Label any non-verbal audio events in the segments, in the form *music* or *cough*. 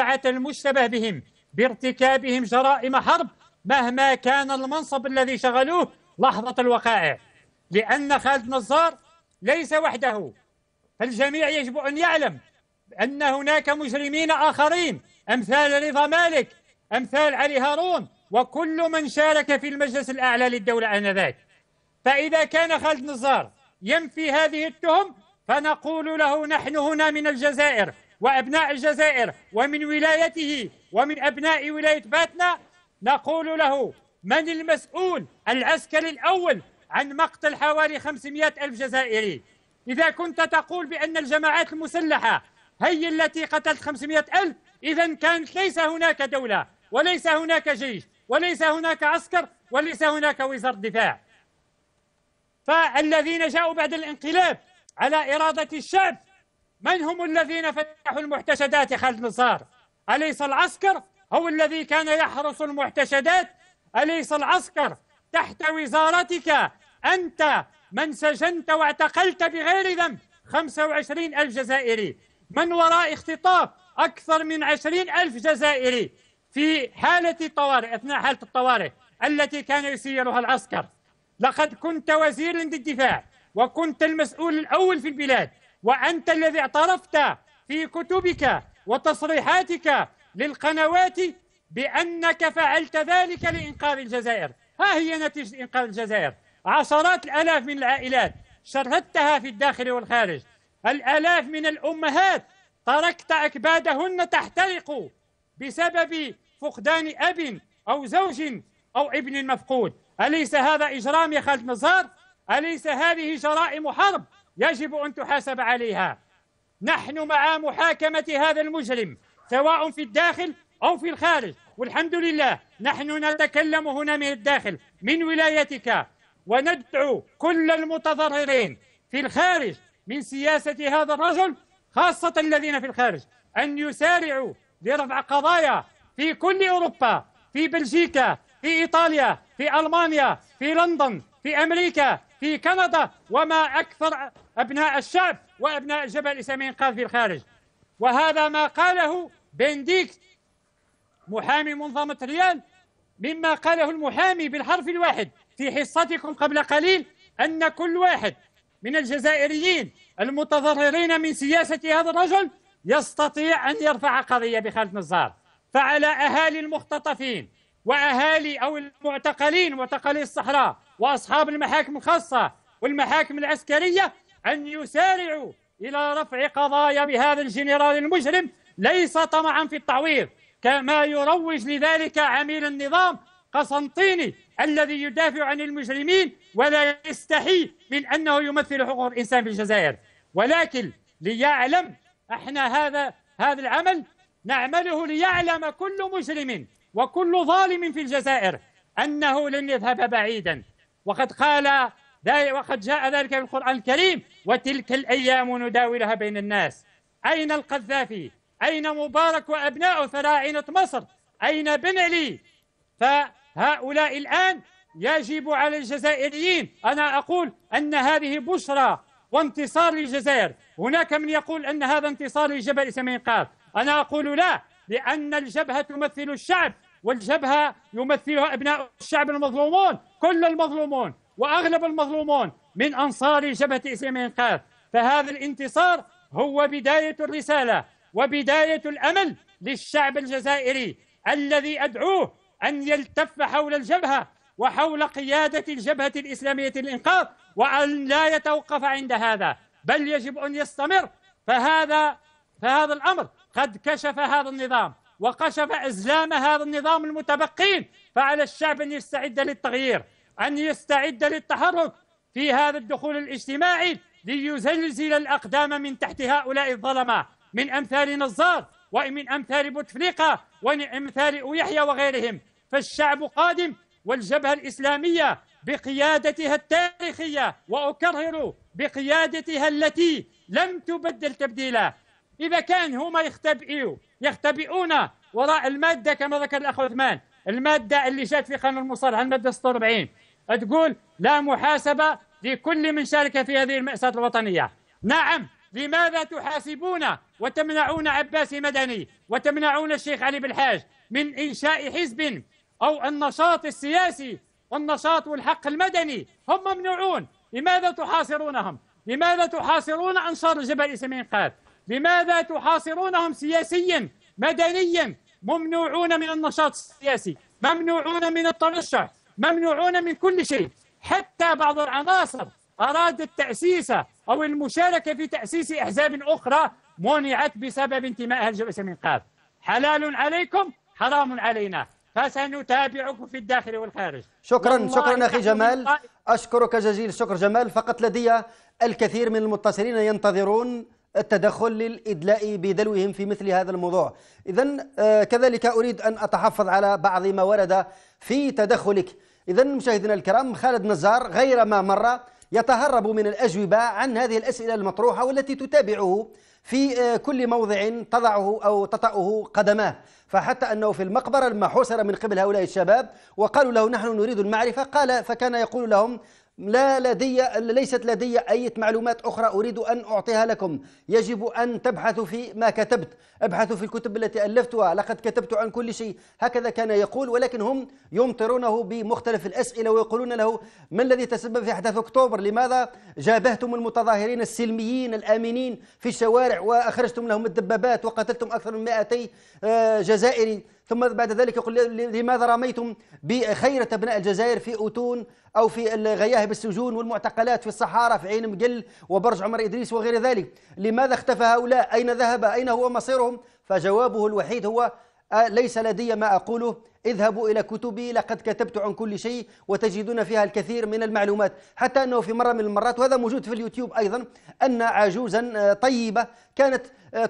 سبعة المشتبه بهم بارتكابهم جرائم حرب مهما كان المنصب الذي شغلوه لحظة الوقائع. لأن خالد نزار ليس وحده فالجميع يجب أن يعلم أن هناك مجرمين آخرين أمثال رضا مالك أمثال علي هارون وكل من شارك في المجلس الأعلى للدولة آنذاك. فإذا كان خالد نزار ينفي هذه التهم فنقول له نحن هنا من الجزائر. وأبناء الجزائر ومن ولايته ومن أبناء ولاية باتنا نقول له من المسؤول العسكري الأول عن مقتل حوالي 500 ألف جزائري؟ إذا كنت تقول بأن الجماعات المسلحة هي التي قتلت 500 ألف إذا كانت ليس هناك دولة وليس هناك جيش وليس هناك عسكر وليس هناك وزارة دفاع فالذين جاءوا بعد الانقلاب على إرادة الشعب من هم الذين فتحوا المحتشدات يا خالد نصار أليس العسكر هو الذي كان يحرس المحتشدات أليس العسكر تحت وزارتك أنت من سجنت واعتقلت بغير ذنب؟ 25 ألف جزائري. من وراء اختطاف أكثر من 20 ألف جزائري. في حالة الطوارئ أثناء حالة الطوارئ التي كان يسيرها العسكر. لقد كنت وزيرا للدفاع وكنت المسؤول الأول في البلاد. وأنت الذي اعترفت في كتبك وتصريحاتك للقنوات بأنك فعلت ذلك لإنقاذ الجزائر. ها هي نتيجة إنقاذ الجزائر. عشرات الآلاف من العائلات شردتها في الداخل والخارج. الآلاف من الأمهات تركت أكبادهن تحترق بسبب فقدان أب أو زوج أو ابن مفقود. أليس هذا إجرام يا خالد نزار؟ أليس هذه جرائم حرب؟ يجب أن تحاسب عليها. نحن مع محاكمة هذا المجرم سواء في الداخل أو في الخارج. والحمد لله نحن نتكلم هنا من الداخل من ولايتك. وندعو كل المتضررين في الخارج من سياسة هذا الرجل خاصة الذين في الخارج أن يسارعوا لرفع قضايا في كل أوروبا في بلجيكا في إيطاليا في ألمانيا في لندن في أمريكا في كندا وما أكثر أبناء الشعب وأبناء الجبهة الإسلاميين قال في الخارج. وهذا ما قاله بنديكت محامي منظمة ريال مما قاله المحامي بالحرف الواحد في حصتكم قبل قليل أن كل واحد من الجزائريين المتضررين من سياسة هذا الرجل يستطيع أن يرفع قضية بخالد نزار. فعلى أهالي المختطفين وأهالي أو المعتقلين معتقلي الصحراء وأصحاب المحاكم الخاصة والمحاكم العسكرية أن يسارعوا إلى رفع قضايا بهذا الجنرال المجرم ليس طمعا في التعويض كما يروج لذلك عميل النظام قسنطيني الذي يدافع عن المجرمين ولا يستحي من أنه يمثل حقوق الإنسان في الجزائر. ولكن ليعلم إحنا هذا هذا العمل نعمله ليعلم كل مجرم وكل ظالم في الجزائر أنه لن يذهب بعيدا. وقد قال وقد جاء ذلك في القرآن الكريم وتلك الأيام نداولها بين الناس. أين القذافي؟ أين مبارك وأبناء فراعنة مصر؟ أين بن علي؟ فهؤلاء الآن يجب على الجزائريين أنا أقول أن هذه بشرى وانتصار للجزائر. هناك من يقول أن هذا انتصار لجبل الإسلامي قاف أنا أقول لا لأن الجبهة تمثل الشعب والجبهة يمثلها أبناء الشعب المظلومون. كل المظلومون وأغلب المظلومون من أنصار جبهة الإسلامي قاف فهذا الانتصار هو بداية الرسالة وبداية الأمل للشعب الجزائري الذي أدعوه أن يلتف حول الجبهة وحول قيادة الجبهة الإسلامية للإنقاذ وأن لا يتوقف عند هذا بل يجب أن يستمر. فهذا فهذا الأمر قد كشف هذا النظام وكشف أزلام هذا النظام المتبقين فعلى الشعب أن يستعد للتغيير أن يستعد للتحرك في هذا الدخول الاجتماعي ليزلزل الأقدام من تحت هؤلاء الظلمة من أمثال نزار ومن أمثال بوتفليقة ومن أمثال يحيى وغيرهم. فالشعب قادم والجبهة الإسلامية بقيادتها التاريخية وأكرر بقيادتها التي لم تبدل تبديلا. إذا كان هما يختبئوا يختبئون وراء المادة كما ذكر الأخ عثمان المادة اللي جات في قانون المصالحة المادة 46 تقول لا محاسبة لكل من شارك في هذه المأساة الوطنية. نعم لماذا تحاسبون وتمنعون عباس مدني وتمنعون الشيخ علي بالحاج من إنشاء حزب أو النشاط السياسي والنشاط والحق المدني؟ هم ممنوعون. لماذا تحاصرونهم؟ لماذا تحاصرون أنصار جبل إسماعيل قاد؟ لماذا تحاصرونهم سياسيا مدنيا؟ ممنوعون من النشاط السياسي ممنوعون من الترشح ممنوعون من كل شيء. حتى بعض العناصر أرادت تأسيس أو المشاركة في تأسيس أحزاب أخرى منعت بسبب انتمائها لجبل من قاد حلال عليكم حرام علينا. فسنتابعكم في الداخل والخارج. شكرا شكرا أخي جمال. أشكرك جزيل الشكر جمال. فقط لدي الكثير من المتصلين ينتظرون التدخل للإدلاء بدلوهم في مثل هذا الموضوع. إذا آه، كذلك أريد أن أتحفظ على بعض ما ورد في تدخلك. إذا مشاهدينا الكرام خالد نزار غير ما مر يتهرب من الأجوبة عن هذه الأسئلة المطروحة والتي تتابعه في آه، كل موضع تضعه أو تطأه قدماه. فحتى أنه في المقبرة لما حوسر من قبل هؤلاء الشباب وقالوا له نحن نريد المعرفة قال فكان يقول لهم لا لدي ليست لدي أي معلومات أخرى أريد أن أعطيها لكم. يجب أن تبحثوا في ما كتبت. ابحثوا في الكتب التي ألفتها. لقد كتبت عن كل شيء. هكذا كان يقول ولكن هم يمطرونه بمختلف الأسئلة ويقولون له ما الذي تسبب في أحداث أكتوبر؟ لماذا جابهتم المتظاهرين السلميين الآمنين في الشوارع وأخرجتم لهم الدبابات وقتلتم أكثر من 200 آه، جزائري؟ ثم بعد ذلك يقول لماذا رميتم بخيرة أبناء الجزائر في أتون أو في الغياهب السجون والمعتقلات في الصحارى في عين مقل وبرج عمر إدريس وغير ذلك؟ لماذا اختفى هؤلاء؟ أين ذهب؟ أين هو مصيرهم؟ فجوابه الوحيد هو ليس لدي ما أقوله. اذهبوا إلى كتبي لقد كتبت عن كل شيء وتجدون فيها الكثير من المعلومات. حتى أنه في مرة من المرات وهذا موجود في اليوتيوب أيضا أن عجوزا طيبة كانت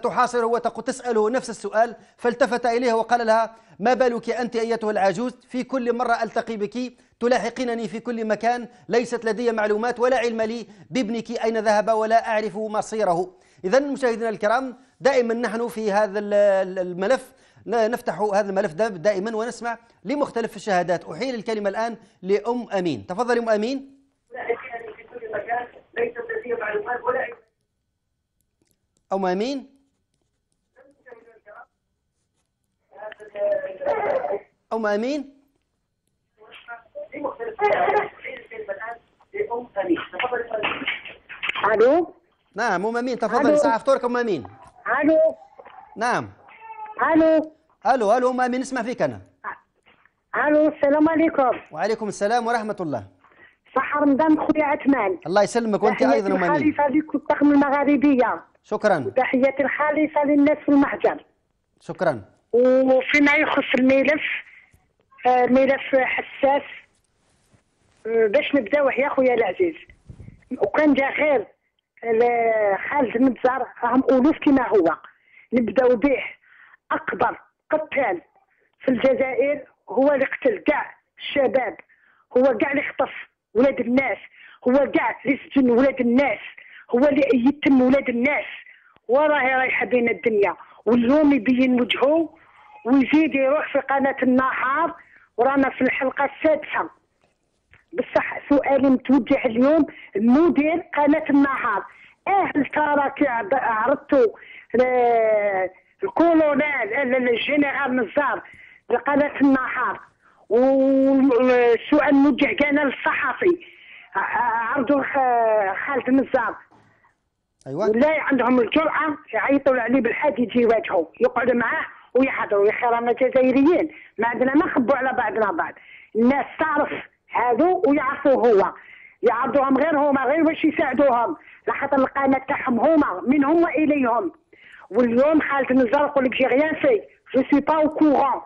تحاصره وتقول تسأله نفس السؤال فالتفت إليها وقال لها ما بالك أنت أيتها العجوز؟ في كل مرة ألتقي بك تلاحقينني في كل مكان ليست لدي معلومات ولا علم لي بابنك أين ذهب ولا أعرف مصيره. إذا مشاهدينا الكرام دائما نحن في هذا الملف نفتح هذا الملف دائما ونسمع لمختلف الشهادات. أحيل الكلمة الآن لأم أمين. تفضل أم أمين. أم أمين. أم أمين. ألو؟ نعم أم أمين. تفضلي ساعه فطورك أم أمين. ألو؟ نعم. ألو. ألو ألو ام امين نسمع فيك أنا؟ ألو السلام عليكم. وعليكم السلام ورحمة الله. صح رمضان خويا عثمان. الله يسلمك وأنت أيضا ام امين الخليفه لكم الطاقم المغاربية. شكرا. تحياتي الخليفه للناس في المحجر شكرا. وفيما يخص الملف آه، ملف حساس. آه، باش نبداو يا خويا العزيز. وكان جا خير. خالد متزار راهم الوف كما هو. نبداو به. أكبر قتال في الجزائر هو اللي قتل كاع الشباب هو كاع اللي خطف ولاد الناس هو كاع اللي سجن ولاد الناس هو اللي يتم ولاد الناس. وراهي رايحة بين الدنيا واليوم يبين وجهه ويزيد يروح في قناة النهار. ورانا في الحلقة السادسة. بصح سؤالي متوجه اليوم مدير قناة النهار. أهل تراك عرضتوا الكولونيل الجنرال نزار لقناه النهار. والسؤال موجه كان للصحفي عرضوا خالد نزار. أيوه. ولا عندهم الجرأة يعيطوا عليه بالحد يجي يواجهوا يقعد معاه ويحضروا. يا أخي رانا جزائريين ما عندنا ما نخبوا على بعضنا بعض. الناس تعرف هذو ويعرفوا هو. يعرضوهم غير هما غير باش يساعدوهم لخاطر القناة تاعهم هما من هما إليهم. واليوم خالد نزار يقول لك j'ai rien fait je suis pas au courant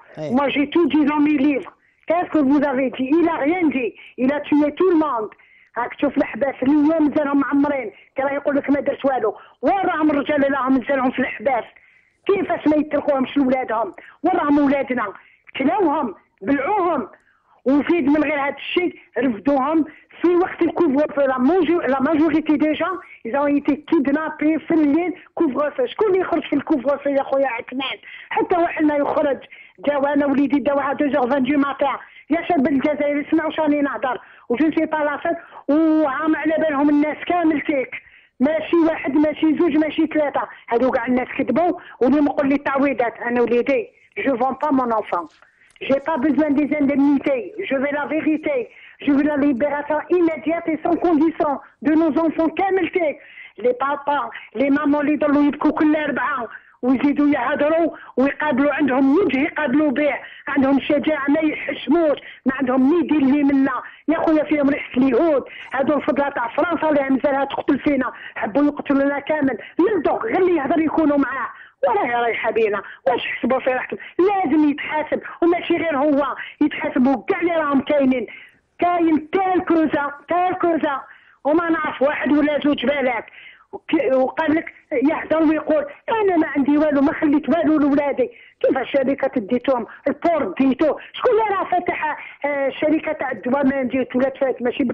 dans mes livres. Qu'est-ce que vous avez dit? Il a rien dit. Il a tué tout le monde. هاك تشوف الحباس اليوم مازالهم معمرين. كان يقول لك ما درت والو. وين راهم الرجال اللي راهم مازالهم في الحباس كيفاش ما يتركوهمش لولادهم وين راهم ولادنا؟ كلاوهم بلعوهم. وفيد من غير هذا الشيء رفدوهم. في وقت ال couvre-feu la majorité des gens ils ont été kidnappés في الليل couvre-feu شكون اللي يخرج في ال couvre-feu يا خويا عثمان؟ حتى واحد ما يخرج. جاو أنا وليدي داوها 2 20 du matin يا شاب الجزائر اسمعوا شاني نهضر. و je sais pas وعام على بالهم الناس كامل تيك. ماشي واحد ماشي زوج ماشي ثلاثة. هادو كاع الناس كذبوا. واللي مقول لي التعويضات أنا وليدي je vends pas mon enfant. J'ai pas besoin des indemnités. Je veux la vérité. Je veux la libération immédiate et sans condition de nos enfants. كاملتي les papas les mamans اللي يضلوا يبكوا كل اربعه ويزيدوا يهضروا ويقابلوا عندهم وجه يقابلوا به عندهم شجاعه ما يحشموش ما عندهم ني يدير لي منا يا خويا فيهم ريحه اليهود هادو الفضله تاع فرنسا اللي مازالها تقتل فينا حبوا يقتلونا كامل يرضوا غير اللي يهضر يكونوا معاه وراهي رايحه بينا واش حسبوا في راحتهم لازم يتحاسب. وماشي غير هو. يتحاسبوا كاع اللي راهم كاينين. كاين تال كروزا تال كروزا وما نعرف واحد ولا زوج بالك. وقال لك يحضر ويقول أنا ما عندي والو ما خليت والو لولادي. كيف الشركة ديتهم البور ديتو. شكون اللي راه فاتح آه، شركة تاع الدواء ما ندير ولاد فات ماشي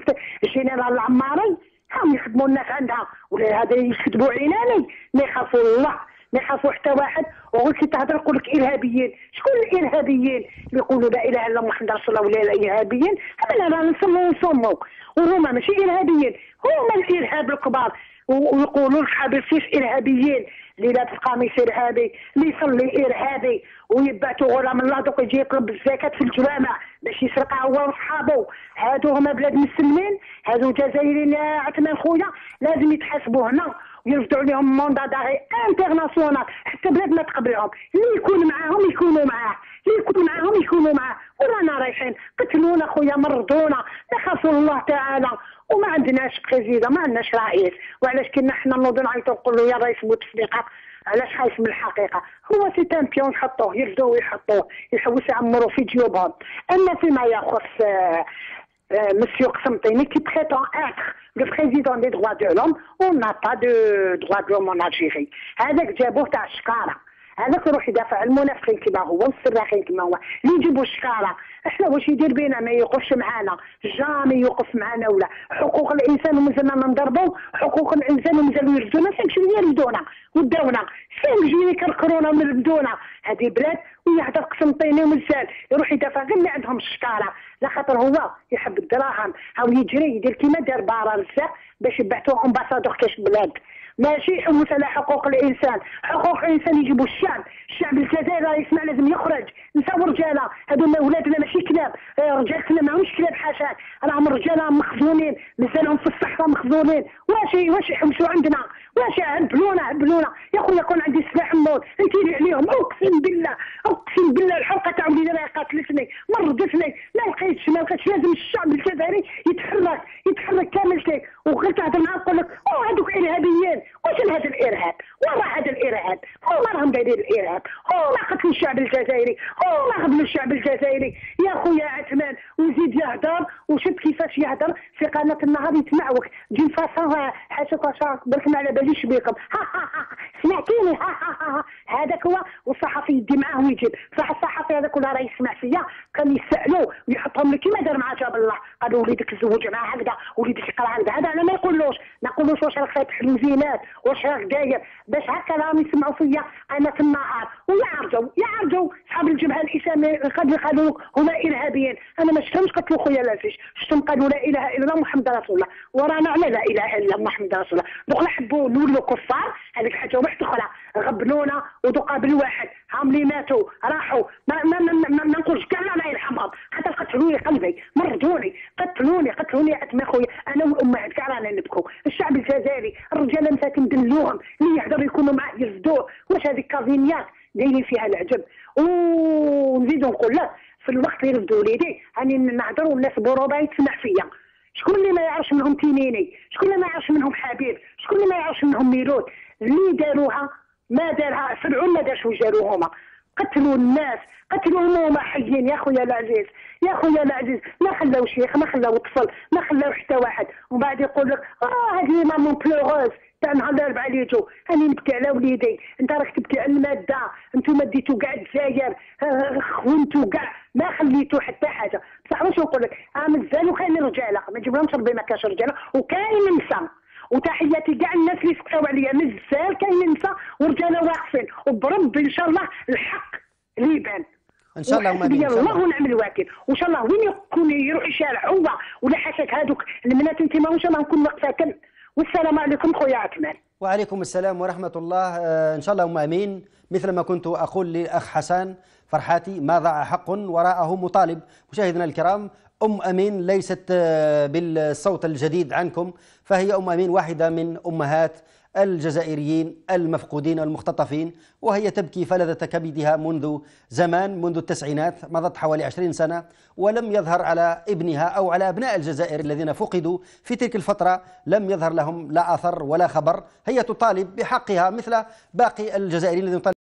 الجنرال العماري؟ هم يخدموا الناس عندها. ولا هذا يكذبوا عيناني ما يخافوا الله. ما يخافوا حتى واحد وقلت تهضر يقول لك إرهابيين. شكون الإرهابيين؟ اللي يقولوا لا إله إلا الله محمد رسول الله ولا إرهابيين؟ هذا راه نصلوا ونصموا وهما ماشي إرهابيين. هما الإرهاب الكبار. ويقولوا فيش إرهابيين. اللي لابس قميص إرهابي. اللي يصلي إرهابي. ويبعثوا غلام الله دوك يجي يطلب الزكاة في الجوامع باش يسرق هو وصحابه. هادو هما بلاد مسلمين. هادو جزائريين. يا عثمان خويا لازم يتحاسبوا هنا. ويرفدوا عليهم mandat d'arrêt international حتى بلاد ما تقبلهم. اللي يكون معاهم يكونوا معاه. اللي يكون معاهم يكونوا معاه. ورانا رايحين. قتلونا خويا مرضونا. نخافوا الله تعالى. وما عندناش بريزيدون ما عندناش رئيس. وعلاش كنا حنا نوضو نعيطو نقولوا يا رئيس بوتفليقه علاش خايف من الحقيقة؟ هو سي ان بيون يحطوه يرفدوه ويحطوه يحوس يعمروا في جيوبهم. أما فيما يخص Monsieur Xamtini, qui prétend être le président des droits de l'homme, on n'a pas de droits de l'homme en Algérie. هذاك جابوه تاع الشكاره هذاك يروح يدافع المنافقين كما هو والسراخين كما هو اللي يجيبوا الشكاره إحنا واش يدير بينا ما يوقفش معانا جامي يوقف معانا ولا حقوق الانسان ومازلنا نضربوا حقوق الانسان ومازالوا يردونا شنو يردونا وداونا سانك جيني كركرونا ويردونا هذه بلاد ويهدر قسنطيني ومزال. يروح يدافع غير اللي عندهم الشكارة. لا خاطر هو يحب الدراهم. أو يجري يدير كيما دار بارنسا باش يبعثوه أمباسادور كاش بلاد. ماشي يحوس على حقوق الإنسان. حقوق الإنسان يجيبوا الشعب. الشعب الجزائري يسمع لازم يخرج. نساو رجاله. هذو ولادنا ماشي كلاب. آه، رجالتنا ماهمش كلاب حاشاك راهم رجاله مخزونين. مازالهم في الصحه مخزونين. واش واش يحوسوا عندنا واش عبلونا عبلونا يا خويا كون عندي سلاح النور انت عليهم اقسم بالله اقسم بالله الحلقة تاع وليدي راه قاتلتني مرضتني ما لقيتش ما لقيتش لازم الشعب الجزائري يتحرك يتحرك كامل شيء وغير تهضر معاه تقول لك أو هذوك ارهابيين واش هذا الارهاب والله هذا الارهاب هو ما راهم دايرين الارهاب هو ما قتلوا الشعب الجزائري هو ما غبنوا الشعب الجزائري يا خويا ويزيد يهضر وشوف كيفاش يهضر في قناة النهار يتمعوك. دين فاسون حاشاك برك ما على باليش بيكم *laughs* سمعتيني؟ هذاك هو والصحفي يدي معاه ويجيب. صح الصحفي هذاك ولا راه يسمع فيا. كان يسالوه ويحطهم لي كيما دار مع جاب الله. قالوا وليدك تزوج مع هكذا وليدك يقرا هكذا. هذا أنا ما يقولوش ما نقولوش واش راك فاتح لوزينات واش راك داير. باش هكا راهم يسمعوا فيا أنا في النهار. ويعرجوا يعرجوا. صحاب الجبهة الإسلامية قد قالوا هما إرهابيين. أنا ما شفتهمش قتلوا خويا لازيش شفتهم قالوا لا إله إلا الله محمد رسول الله. ورانا على لا إله إلا الله محمد رسول الله. دوك حبوا نولوا كفار هذيك حاجة واحدة أخرى. غبنونا ودوكا بالواحد هم اللي ماتوا راحوا. ما ما ما, ما, ما نقولش كاع الله. يرحمهم حتى قتلوني قلبي مردوني قتلوني قتلوني عتمي خويا. أنا والامهات كاع رانا نبكوا الشعب الجزائري الرجال مساكن دلوهم. اللي يقدروا يكونوا معاه يزدوه واش هذيك كازينيات دايرين فيها العجب. ونزيدو نقول لك في الوقت اللي رفدوا وليدي راني نهضر والناس بوروبا يتسمع فيا. شكون اللي ما يعرفش منهم تينيني؟ شكون اللي ما يعرفش منهم حبيب؟ شكون اللي ما يعرفش منهم ميلود؟ اللي داروها ما دارها فرعون ما دارش داروا هما قتلوا الناس قتلوهم هما حيين. يا خويا العزيز يا خويا العزيز ما خلاو شيخ ما خلاو طفل ما خلاو حتى واحد. ومن بعد يقول لك آه هذه مامون بلوغوز. تاع نهار الأربعاء اللي يجوا. راني نبكي على وليدي. أنت راك تبكي على المادة. أنتم ديتوا كاع الجزائر. خونتوا كاع ما خليتوا حتى حاجة. بصح واش نقول لك؟ آه مازالوا كاين رجاله ما نجيبلهمش ربي ما كاش رجاله وكاين نساء وتحياتي كاع الناس اللي سقطوا عليا مازال كاين نساء ورجاله واقفين. وبربي إن شاء الله الحق اللي يبان. إن شاء الله وحسبي الله ونعم الوكيل. وإن شاء الله وين يكون يروح يشارع هو ولا حاشاك هذوك المنات انت ما إن شاء الله نكون واقفه والسلام عليكم خويا عثمان. وعليكم السلام ورحمة الله. آه، إن شاء الله أم أمين. مثل ما كنت أقول للأخ حسن فرحاتي ما ضاع حق وراءه مطالب. مشاهدينا الكرام أم أمين ليست آه، بالصوت الجديد عنكم فهي أم أمين واحدة من أمهات الجزائريين المفقودين والمختطفين وهي تبكي فلذة كبدها منذ زمان منذ التسعينات مضت حوالي عشرين سنة ولم يظهر على ابنها أو على أبناء الجزائر الذين فقدوا في تلك الفترة لم يظهر لهم لا أثر ولا خبر. هي تطالب بحقها مثل باقي الجزائريين الذين